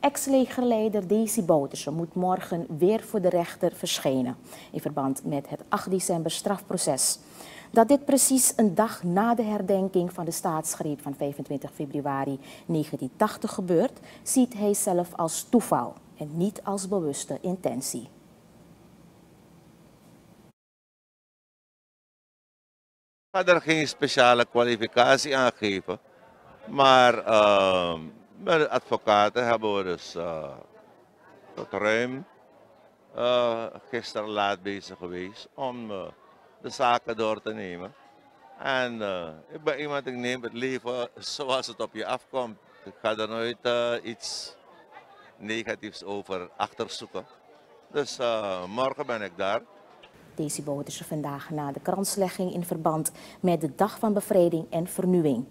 Ex-legerleider Daisy Bouterse moet morgen weer voor de rechter verschijnen in verband met het 8 december strafproces. Dat dit precies een dag na de herdenking van de staatsgreep van 25 februari 1980 gebeurt, ziet hij zelf als toeval en niet als bewuste intentie. Ik ga er geen speciale kwalificatie aan geven. Maar uh, met de advocaten hebben we dus uh, tot ruim uh, gisteren laat bezig geweest om uh, de zaken door te nemen. En ik ben iemand, ik neem het leven zoals het op je afkomt. Ik ga er nooit iets negatiefs over achterzoeken. Dus morgen ben ik daar. Deze boot is vandaag na de kranslegging in verband met de Dag van Bevrijding en Vernieuwing.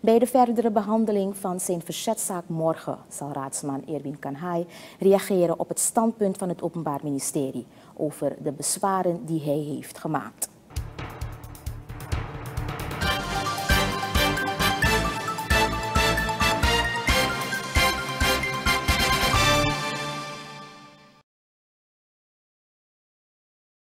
Bij de verdere behandeling van zijn verzetzaak morgen zal raadsman Erwin Kanhai reageren op het standpunt van het Openbaar Ministerie over de bezwaren die hij heeft gemaakt.